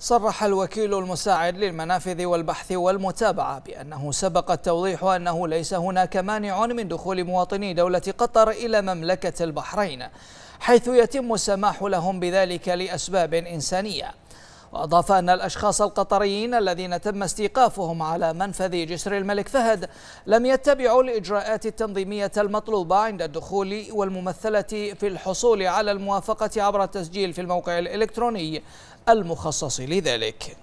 صرح الوكيل المساعد للمنافذ والبحث والمتابعة بأنه سبق التوضيح أنه ليس هناك مانع من دخول مواطني دولة قطر إلى مملكة البحرين حيث يتم السماح لهم بذلك لأسباب إنسانية. وأضاف أن الأشخاص القطريين الذين تم استيقافهم على منفذ جسر الملك فهد لم يتبعوا الإجراءات التنظيمية المطلوبة عند الدخول والممثلة في الحصول على الموافقة عبر التسجيل في الموقع الإلكتروني المخصص لذلك.